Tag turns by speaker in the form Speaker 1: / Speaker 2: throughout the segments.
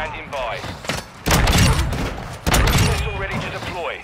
Speaker 1: standing by.
Speaker 2: Missile ready to deploy.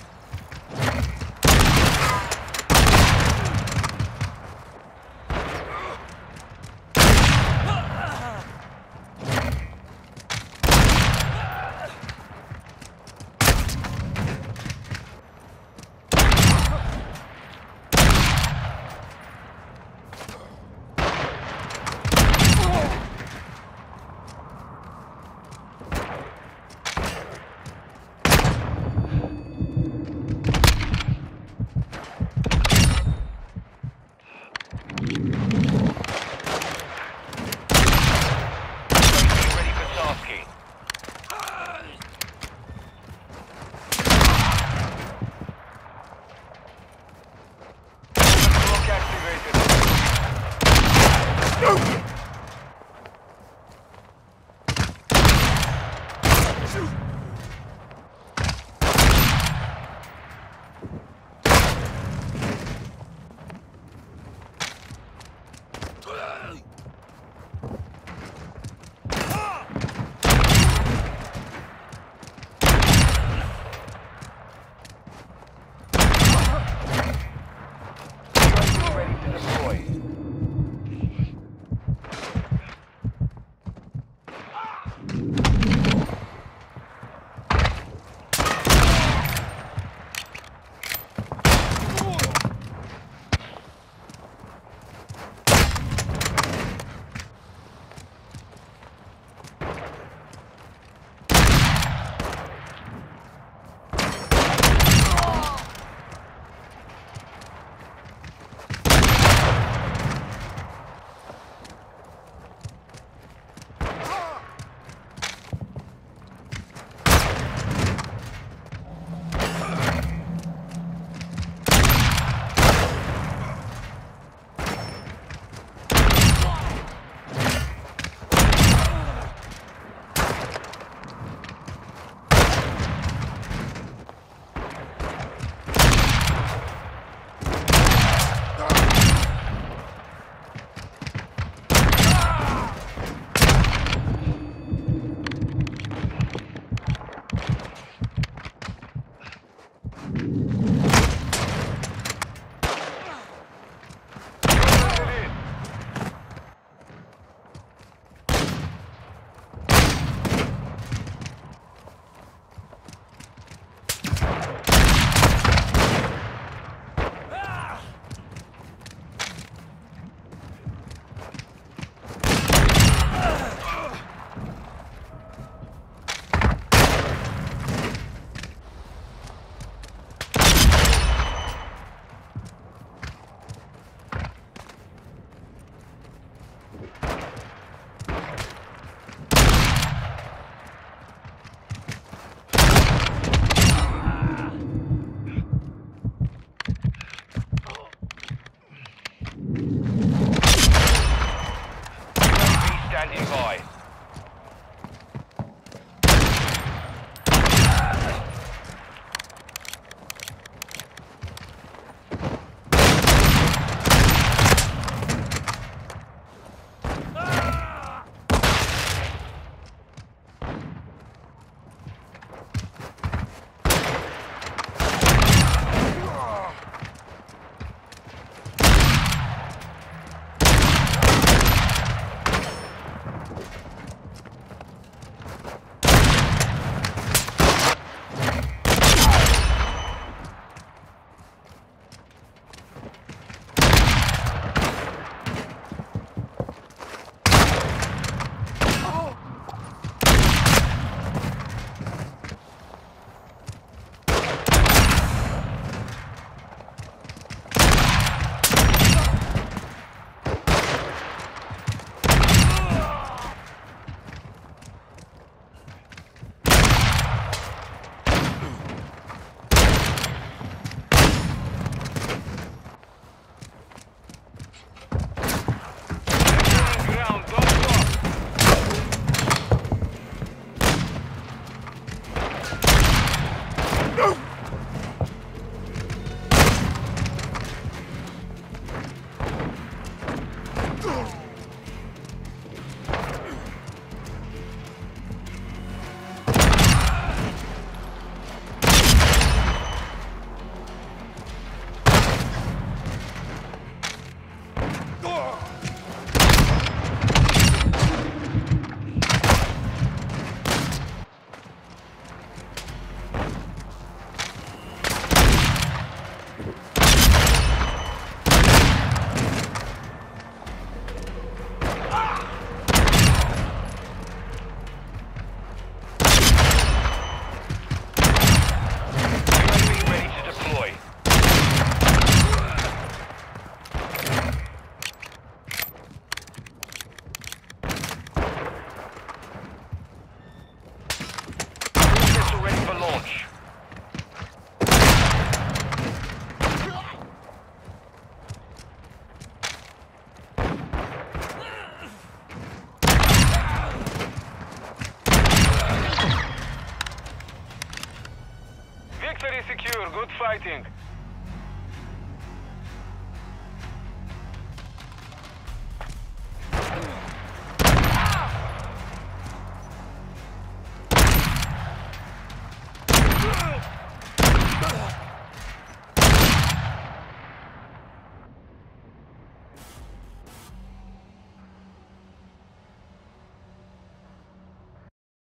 Speaker 2: Victory secure. Good fighting.